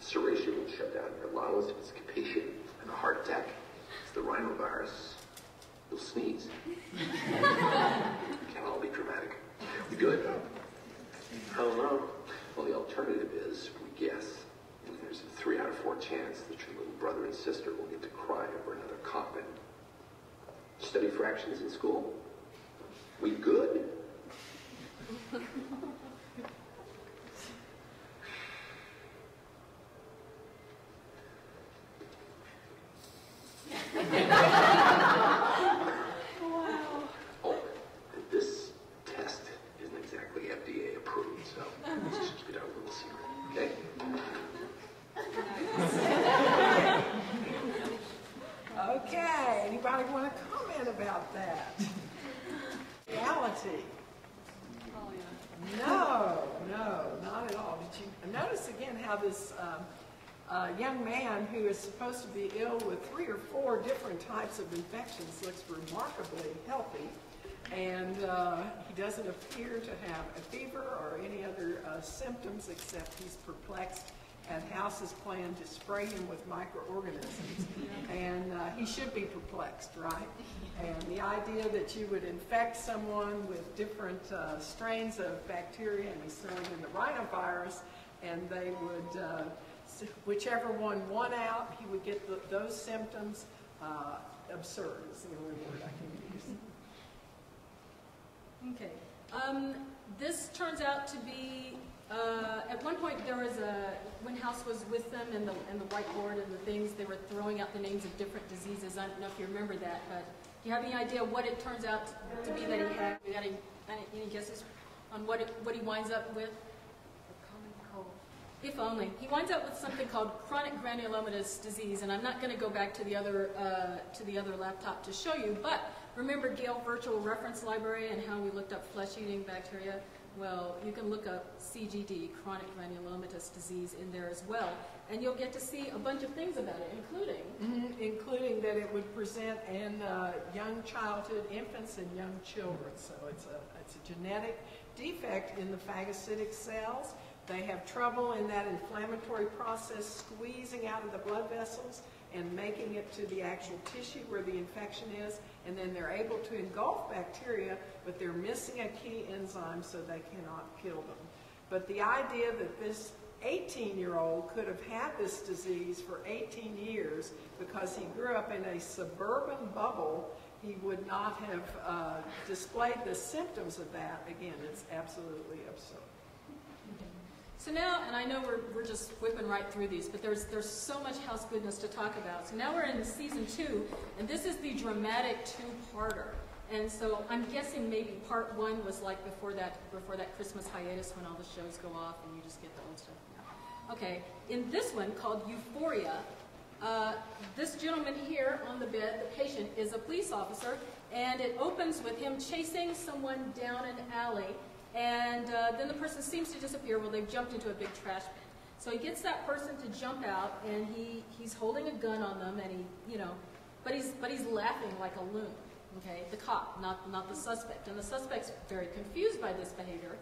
Serratia will shut down your lungs if it's capacious and a heart attack. It's the rhinovirus. You'll sneeze. Can't all be dramatic. We good? I don't know. Well, the alternative is we guess, and there's a three out of four chance that your little brother and sister will get to cry over another coffin. Study fractions in school? We good? Oh, and this test isn't exactly FDA approved, so let's just keep it our little secret, okay? Okay, anybody want to comment about that? Reality? No, no, not at all. Did you notice again how this um, uh, young man who is supposed to be ill with three or four different types of infections looks remarkably healthy, and uh, he doesn't appear to have a fever or any other uh, symptoms except he's perplexed at House's plan to spray him with microorganisms. And uh, he should be perplexed, right? And the idea that you would infect someone with different uh, strains of bacteria, and he's throwing in the rhinovirus, and they would, uh, whichever one won out, he would get the, those symptoms. Uh, absurd is the only word I can use. Okay. Um, this turns out to be, uh, at one point there was a, when House was with them and the, and the whiteboard and the things, they were throwing out the names of different diseases. I don't know if you remember that, but do you have any idea what it turns out to be that he had? Any any guesses on what it, what he winds up with? If only. He winds up with something called chronic granulomatous disease, and I'm not going to go back to the other uh, to the other laptop to show you. But remember Gale Virtual Reference Library and how we looked up flesh-eating bacteria? Well, you can look up CGD, chronic granulomatous disease, in there as well, and you'll get to see a bunch of things about it, including Mhm, Including that it would present in uh, young childhood, infants and young children. So it's a, it's a genetic defect in the phagocytic cells. They have trouble in that inflammatory process squeezing out of the blood vessels and making it to the actual tissue where the infection is. And then they're able to engulf bacteria but they're missing a key enzyme so they cannot kill them. But the idea that this 18-year-old could have had this disease for 18 years because he grew up in a suburban bubble, he would not have uh, displayed the symptoms of that. Again, it's absolutely absurd. So now, and I know we're, we're just whipping right through these, but there's, there's so much house goodness to talk about. So now we're in season two, and this is the dramatic two-parter. And so I'm guessing maybe part one was like before that, before that Christmas hiatus when all the shows go off and you just get the old stuff. Okay, in this one called Euphoria, uh, this gentleman here on the bed, the patient, is a police officer, and it opens with him chasing someone down an alley, and uh, then the person seems to disappear. Well, they've jumped into a big trash bin. So he gets that person to jump out, and he, he's holding a gun on them, and he, you know, but he's, but he's laughing like a loon, okay? The cop, not, not the suspect. And the suspect's very confused by this behavior.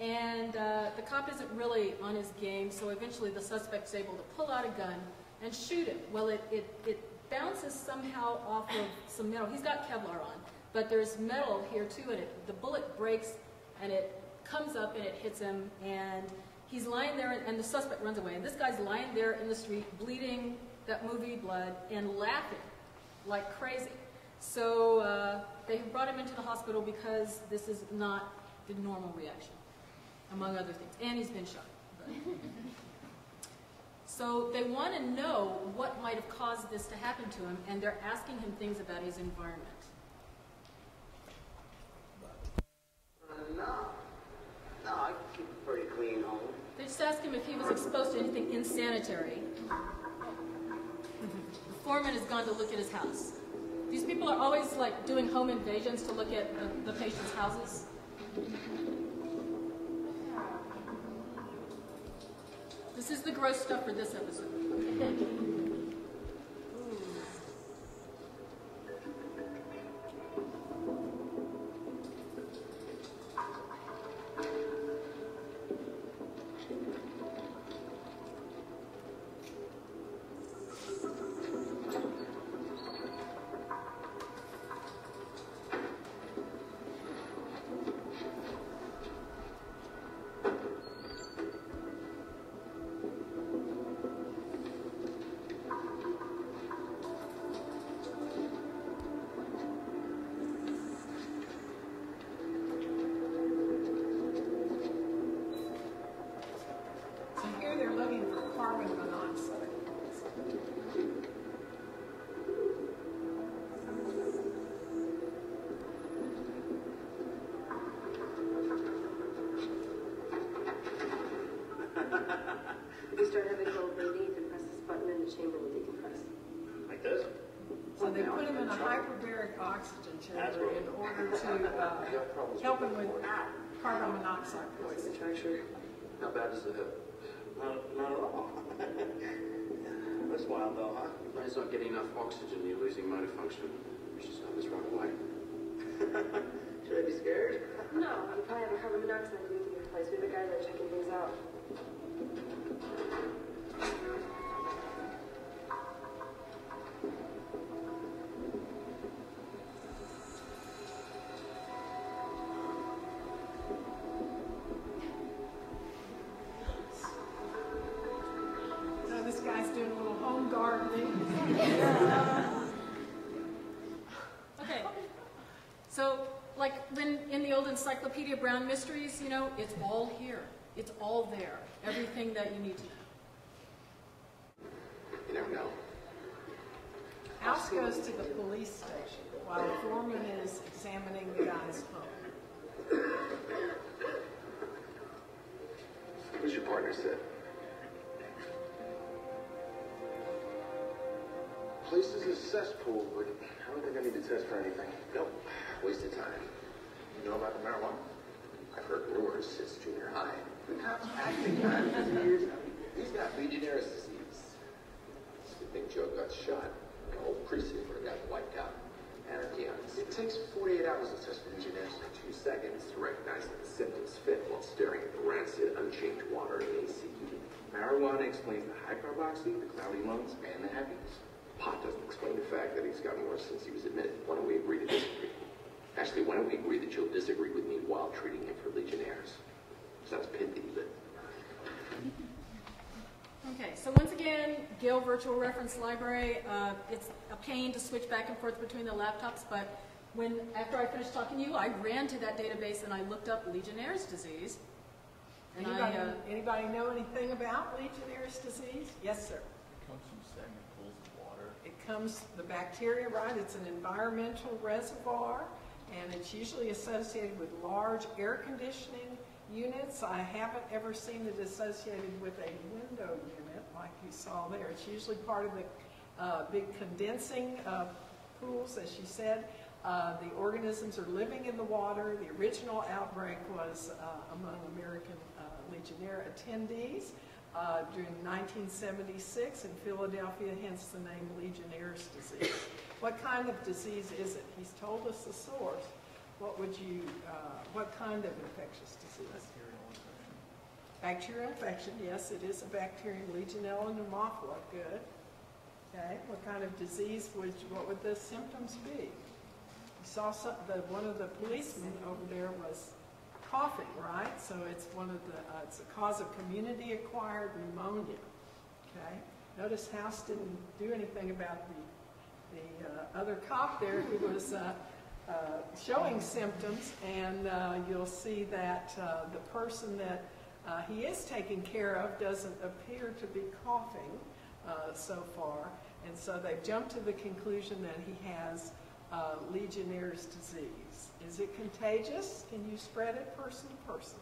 And uh, the cop isn't really on his game, so eventually the suspect's able to pull out a gun and shoot him. Well, it, it, it bounces somehow off of some metal. He's got Kevlar on, but there's metal here too, and it, the bullet breaks and it comes up and it hits him, and he's lying there, and the suspect runs away. And this guy's lying there in the street, bleeding that movie blood and laughing like crazy. So uh, they have brought him into the hospital because this is not the normal reaction among other things. And he's been shot. so they want to know what might have caused this to happen to him, and they're asking him things about his environment. Uh, They just ask him if he was exposed to anything insanitary. The Foreman has gone to look at his house. These people are always like doing home invasions to look at the, the patient's houses. This is the gross stuff for this episode. help him with carbon monoxide poisoning. Actually, how bad does it hit? Not, not at all. That's wild though, huh? Your brain's not getting enough oxygen, you're losing motor function. We should stop this right away. should I be scared? No, you probably have a carbon monoxide unit in your place. We have a guy there checking things out. Encyclopedia Brown Mysteries, you know, it's all here. It's all there. Everything that you need to know. You never know. House goes to the police station while Foreman is examining the guy's home. What's your partner said? Place is a cesspool, but I don't think I need to test for anything. Nope. Waste of time. You know about the marijuana? I've heard rumors since junior high. Acting for years. He's got Legionnaire's disease. Good thing Joe got shot. The whole precinct would have got wiped out. Anarchy on It takes 48 hours to test Legionnaire's two seconds to recognize that the symptoms fit while staring at the rancid, unchanged water in ACU. Marijuana explains the high carboxy, the cloudy lungs, and the happiness. Pot doesn't explain the fact that he's gotten worse since he was admitted. Why don't we agree to disagree? Actually, why don't we agree that you'll disagree with me while treating him for Legionnaires? Sounds pithy, but Okay, so once again, Gale Virtual Reference Library, uh, it's a pain to switch back and forth between the laptops, but when, after I finished talking to you, I ran to that database and I looked up Legionnaire's disease. And I, Anybody, uh, anybody know anything about Legionnaire's disease? Yes, sir. It comes from stagnant pools of water. It comes, the bacteria, right, it's an environmental reservoir, and it's usually associated with large air conditioning units. I haven't ever seen it associated with a window unit like you saw there. It's usually part of the uh, big condensing uh, pools, as you said. Uh, the organisms are living in the water. The original outbreak was uh, among American uh, Legionnaire attendees uh, during 1976 in Philadelphia, hence the name Legionnaire's disease. What kind of disease is it? He's told us the source. What would you, uh, what kind of infectious disease? Bacterial infection. Bacterial infection, yes, it is a bacterium, Legionella pneumophila, good. Okay, what kind of disease would, what would the symptoms be? You saw some, the, one of the policemen over there was coughing, right? So it's one of the, uh, it's a cause of community-acquired pneumonia, okay? Notice House didn't do anything about the, the uh, other cop there who was uh, uh, showing symptoms, and uh, you'll see that the person that he is taking care of doesn't appear to be coughing so far, and so they've jumped to the conclusion that he has Legionnaire's disease. Is it contagious? Can you spread it person to person?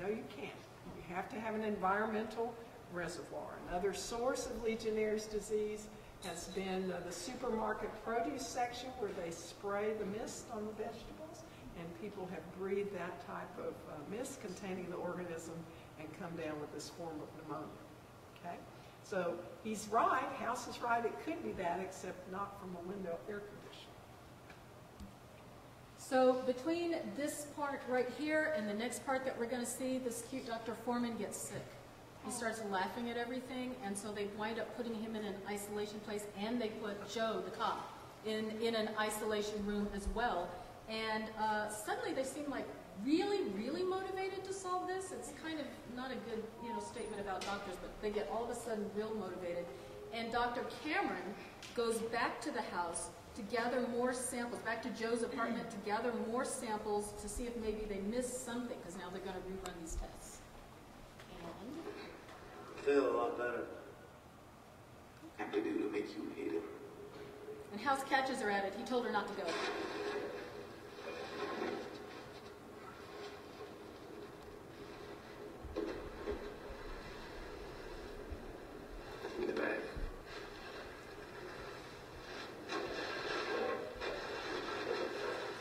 No, you can't. You have to have an environmental reservoir. Another source of Legionnaire's disease has been uh, the supermarket produce section where they spray the mist on the vegetables, and people have breathed that type of uh, mist containing the organism and come down with this form of pneumonia. Okay? So he's right, House is right, it could be that, except not from a window air conditioner. So between this part right here and the next part that we're going to see, this cute Dr. Foreman gets sick. He starts laughing at everything, and so they wind up putting him in an isolation place, and they put Joe, the cop, in, in an isolation room as well. And uh, suddenly they seem like really, really motivated to solve this. It's kind of not a good, you know, statement about doctors, but they get all of a sudden real motivated. And Dr. Cameron goes back to the house to gather more samples, back to Joe's apartment to gather more samples to see if maybe they missed something, because now they're going to rerun these tests. And Feel a lot better. have to do to make you hate him. And House catches her at it. He told her not to go. In the bag.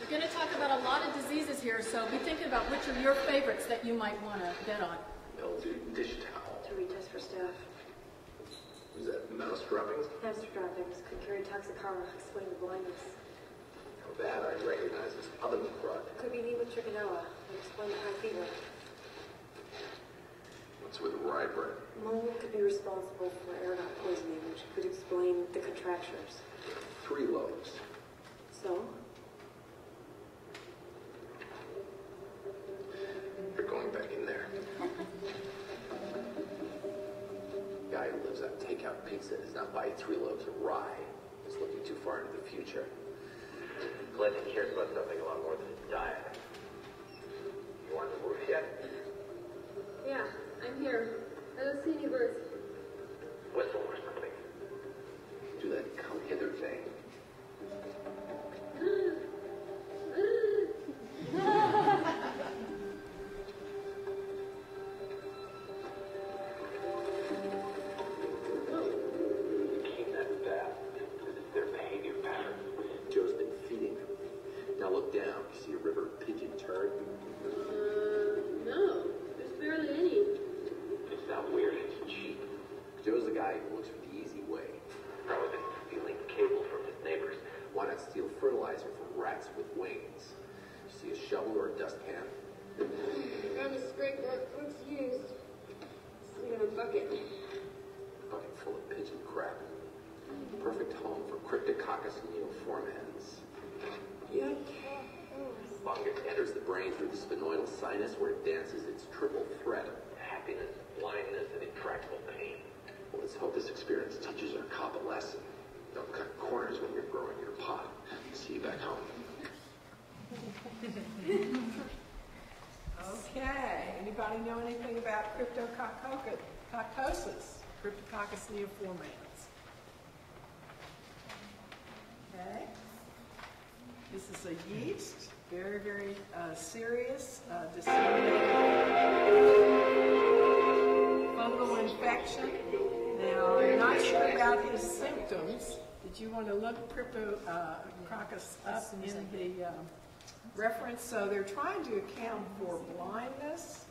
We're going to talk about a lot of diseases here, so be thinking about which are your favorites that you might want to bet on. Mildew, dish towel. To retest for staph. Was that mouse droppings? Hamster droppings could carry toxicoma, explain the blindness. How bad I recognize this other fraud. Could be Nemo trigonella, would explain the high fever. What's with rye bread? Mold could be responsible for ergot poisoning, which could explain the contractures. Three loaves. So, sinus where it dances its triple threat of happiness, blindness, and intractable pain. Well, let's hope this experience teaches our cop a lesson. Don't cut corners when you're growing your pot. See you back home. Okay, anybody know anything about cryptococcosis, Cryptococcus neoformans? Okay. This is a yeast, very, very uh, serious, uh, fungal infection. Now, I'm not sure about his symptoms. Did you want to look Cryptococcus up in the um, reference? So they're trying to account for blindness,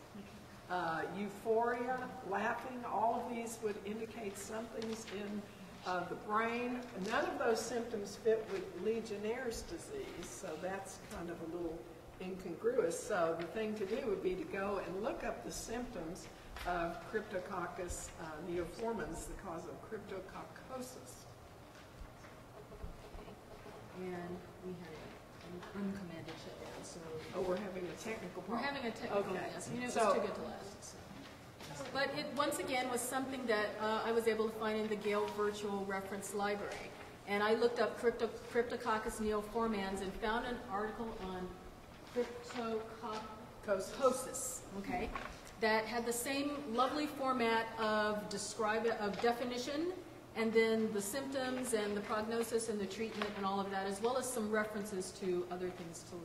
uh, euphoria, laughing. All of these would indicate something's in uh, the brain. None of those symptoms fit with Legionnaire's disease, so that's kind of a little incongruous. So the thing to do would be to go and look up the symptoms of Cryptococcus uh, neoformans, the cause of cryptococcosis. And we had an uncommanded shutdown, so Oh, we're having a technical we're having a technical, Okay. yes, you know, it So- was too good to last. so. But it, once again, was something that uh, I was able to find in the Gale Virtual Reference Library. And I looked up crypto, Cryptococcus neoformans and found an article on cryptococcosis, okay, that had the same lovely format of describe of definition, and then the symptoms and the prognosis and the treatment and all of that, as well as some references to other things to,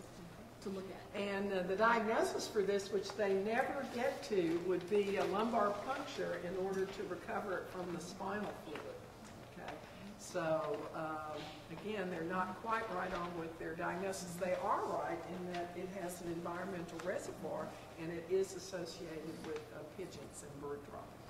to look at. And uh, the diagnosis for this, which they never get to, would be a lumbar puncture in order to recover it from the spinal fluid. Okay, so um, again, they're not quite right on with their diagnosis. They are right in that it has an environmental reservoir and it is associated with uh, pigeons and bird droppings.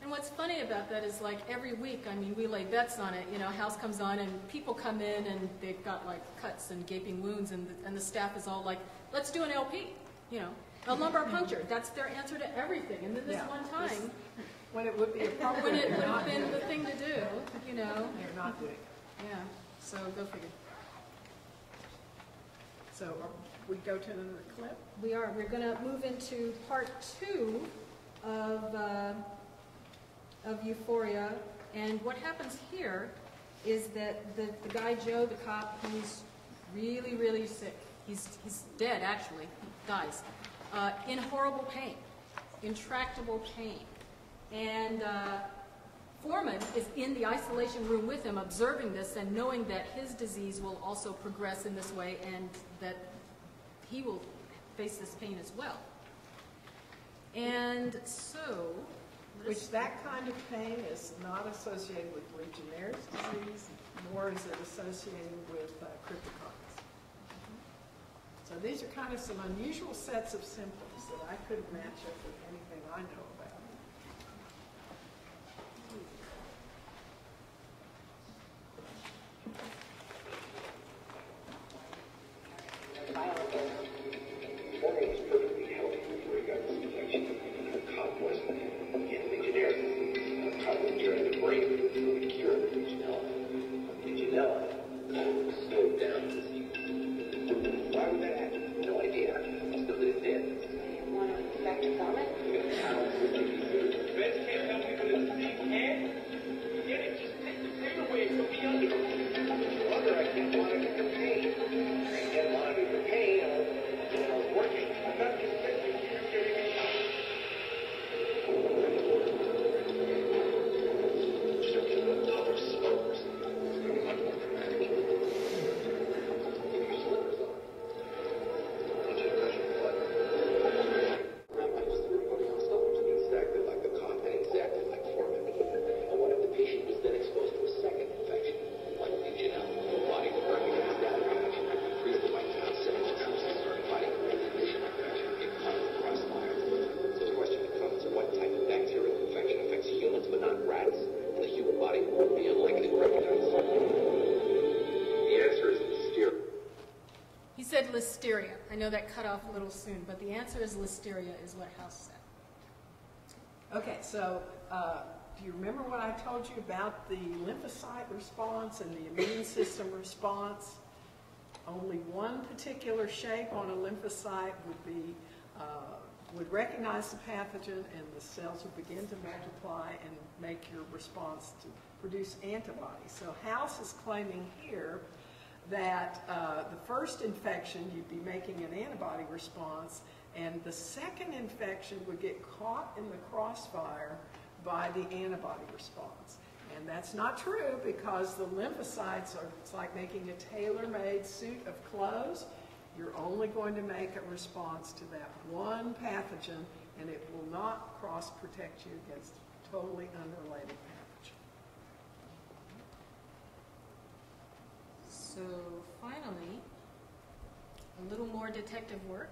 And what's funny about that is like every week, I mean, we lay bets on it, you know, house comes on and people come in and they've got like cuts and gaping wounds and, the- and the staff is all like, let's do an LP, you know, a lumbar puncture, that's their answer to everything. And then this Yeah, one this- time, When it would be when it would have been the thing to do, you know, They're not doing it. yeah, so go figure. So are we go to another clip? We are, we're gonna move into part two of, uh, of Euphoria. And what happens here is that the, the guy Joe, the cop, who's really, really sick, he's, he's dead actually, he dies, uh, in horrible pain, intractable pain. And, uh, Foreman is in the isolation room with him, observing this and knowing that his disease will also progress in this way and that he will face this pain as well. And so, Which that kind of pain is not associated with Legionnaire's disease, nor is it associated with uh, cryptococcus. So these are kind of some unusual sets of symptoms that I couldn't match up with anything I know about. Listeria. I know that cut off a little soon, but the answer is listeria is what House said. Okay, so uh, do you remember what I told you about the lymphocyte response and the immune system response? only one particular shape on a lymphocyte would be, uh, would recognize the pathogen and the cells would begin to multiply and make your response to produce antibodies. So House is claiming here that uh, the first infection you'd be making an antibody response and the second infection would get caught in the crossfire by the antibody response. And that's not true because the lymphocytes are, it's like making a tailor-made suit of clothes. You're only going to make a response to that one pathogen and it will not cross-protect you against totally unrelated pathogen. So finally, a little more detective work.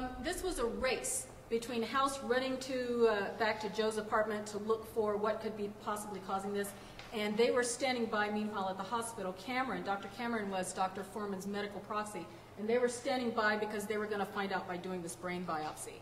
Um, this was a race between House running to uh, back to Joe's apartment to look for what could be possibly causing this, and they were standing by. Meanwhile, at the hospital, Cameron, Dr. Cameron was Dr. Foreman's medical proxy, and they were standing by because they were going to find out by doing this brain biopsy.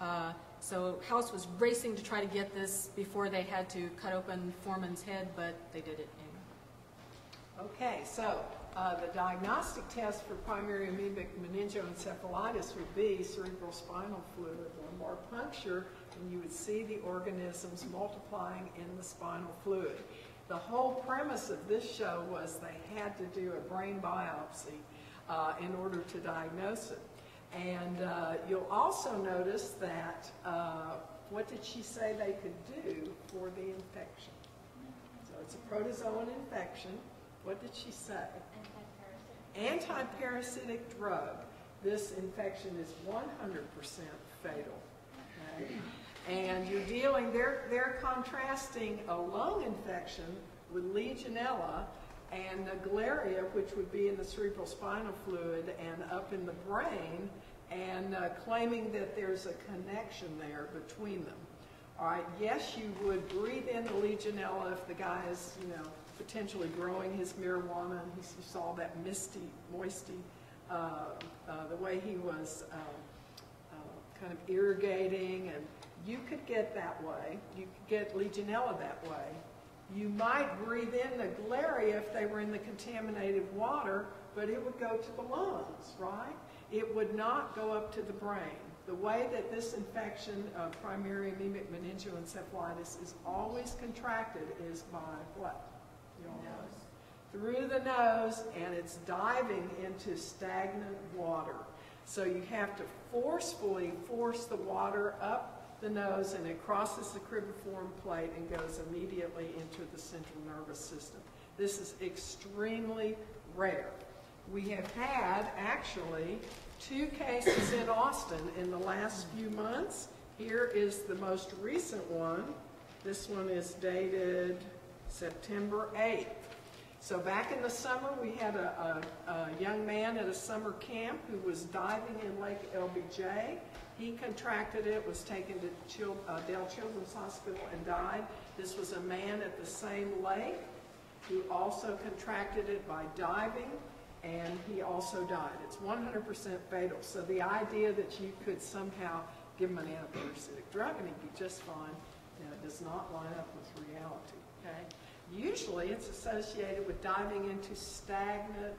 Uh, so House was racing to try to get this before they had to cut open Foreman's head, but they did it anyway. Okay, so uh, the diagnostic test for primary amoebic meningoencephalitis would be cerebral spinal fluid lumbar puncture, and you would see the organisms multiplying in the spinal fluid. The whole premise of this show was they had to do a brain biopsy uh, in order to diagnose it. And uh, you'll also notice that, uh, what did she say they could do for the infection? So it's a protozoan infection. What did she say? Antiparasitic drug. This infection is 100% fatal. okay? And you're dealing, they're, they're contrasting a lung infection with Legionella and Naegleria, which would be in the cerebral spinal fluid and up in the brain, and uh, claiming that there's a connection there between them. All right, yes, you would breathe in the Legionella if the guy is, you know, potentially growing his marijuana, and he, saw that misty, moisty, uh, uh, the way he was uh, uh, kind of irrigating, and you could get that way. You could get Legionella that way. You might breathe in the Naegleria if they were in the contaminated water, but it would go to the lungs, right? It would not go up to the brain. The way that this infection of primary amoebic meningoencephalitis is always contracted is by what? Through the nose, and it's diving into stagnant water. So you have to forcefully force the water up the nose, and it crosses the cribriform plate and goes immediately into the central nervous system. This is extremely rare. We have had, actually, two cases in Austin in the last few months. Here is the most recent one. This one is dated September 8th. So back in the summer, we had a, a, a young man at a summer camp who was diving in Lake LBJ. He contracted it, was taken to Chil, uh, Dell Children's Hospital and died. This was a man at the same lake who also contracted it by diving, and he also died. It's 100% fatal. So the idea that you could somehow give him an antiparasitic drug and he'd be just fine, you know, does not line up with reality. Usually it's associated with diving into stagnant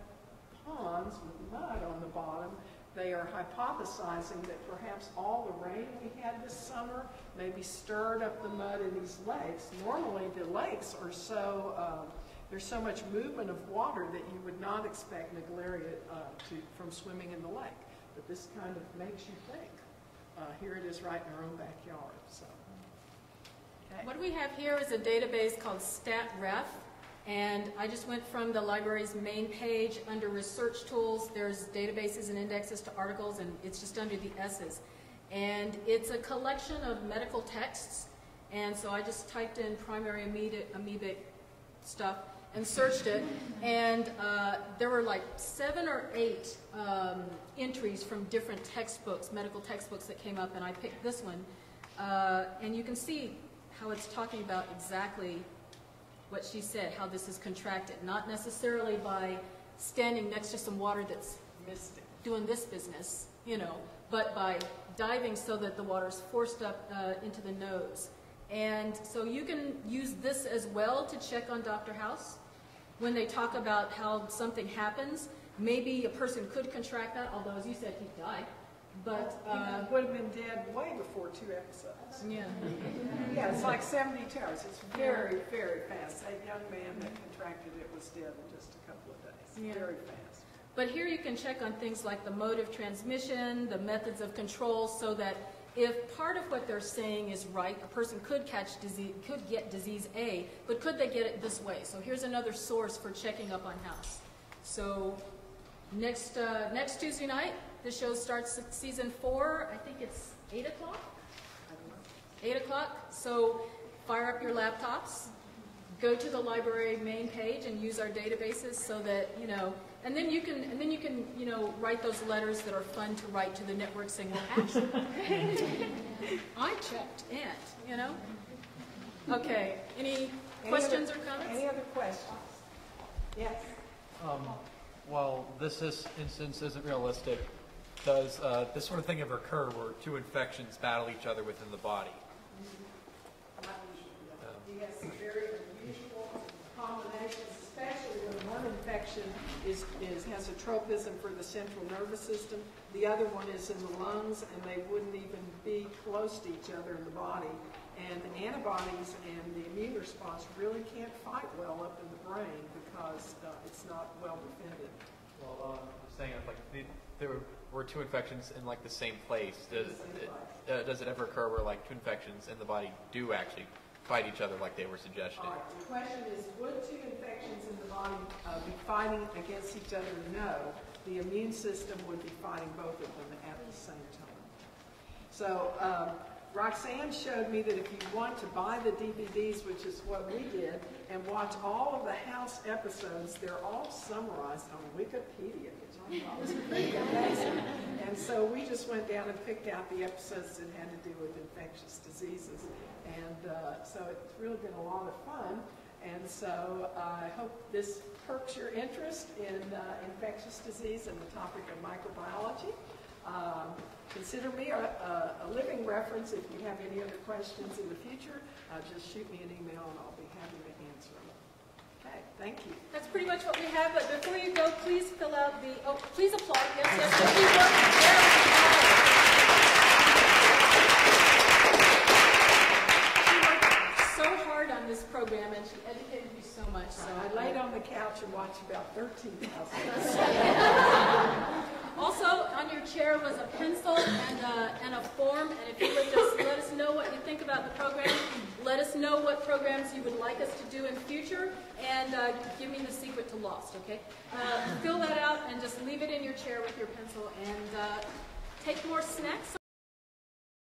ponds with mud on the bottom. They are hypothesizing that perhaps all the rain we had this summer maybe stirred up the mud in these lakes. Normally the lakes are so, uh, there's so much movement of water that you would not expect Naegleria uh, to, from swimming in the lake. But this kind of makes you think. Uh, here it is right in our own backyard. So. Okay. What we have here is a database called StatRef, and I just went from the library's main page under research tools. There's databases and indexes to articles, and it's just under the S's. And it's a collection of medical texts, and so I just typed in primary amoebic, stuff and searched it, and uh, there were like seven or eight um, entries from different textbooks, medical textbooks that came up, and I picked this one. Uh, and you can see how it's talking about exactly what she said, how this is contracted, not necessarily by standing next to some water that's doing this business, you know, but by diving so that the water is forced up uh, into the nose. And so you can use this as well to check on Dr. House. When they talk about how something happens, maybe a person could contract that, although as you said, he died. But uh, would have been dead way before two episodes. Yeah. yeah, it's like 72 hours. It's very, very fast. That young man that contracted it was dead in just a couple of days. Yeah. Very fast. But here you can check on things like the mode of transmission, the methods of control, so that if part of what they're saying is right, a person could catch disease, could get disease A, but could they get it this way? So here's another source for checking up on house. So next uh, next Tuesday night, the show starts season four. I think it's 8 o'clock? 8 o'clock. So fire up your laptops, go to the library main page and use our databases so that, you know, and then you can, and then you can, you know, write those letters that are fun to write to the network saying, well, actually, I checked and, you know? Okay, any, any questions other, or comments? Any other questions? Yes. Um, well, this is, instance isn't realistic, does uh, this sort of thing ever occur where two infections battle each other within the body? Yes, very unusual combinations, especially when one infection is, is has a tropism for the central nervous system, the other one is in the lungs, and they wouldn't even be close to each other in the body. And the antibodies and the immune response really can't fight well up in the brain because uh, it's not well defended. Well, uh, I'm saying like the, there were two infections in like the same place. Does it, uh, does it ever occur where like two infections in the body do actually fight each other like they were suggesting? Right. The question is, would two infections in the body uh, be fighting against each other? No. The immune system would be fighting both of them at the same time. So um, Roxanne showed me that if you want to buy the DVDs, which is what we did, and watch all of the House episodes, they're all summarized on Wikipedia, And so we just went down and picked out the episodes that had to do with infectious diseases. And uh, so it's really been a lot of fun. And so I hope this perks your interest in uh, infectious disease and the topic of microbiology. Um, consider me a, a, a, living reference if you have any other questions in the future. Uh, just shoot me an email and I'll be happy to answer them. Okay, thank you. That's pretty much what we have, but before you go, please fill out the, oh, please applaud. Yes, yes, please on this program, and she educated me so much. So I laid on the couch and watched about 13,000. also, on your chair was a pencil and a, and a form, and if you would just let us know what you think about the program, let us know what programs you would like us to do in future, and uh, give me the secret to Lost, okay? Uh, fill that out and just leave it in your chair with your pencil, and uh, take more snacks.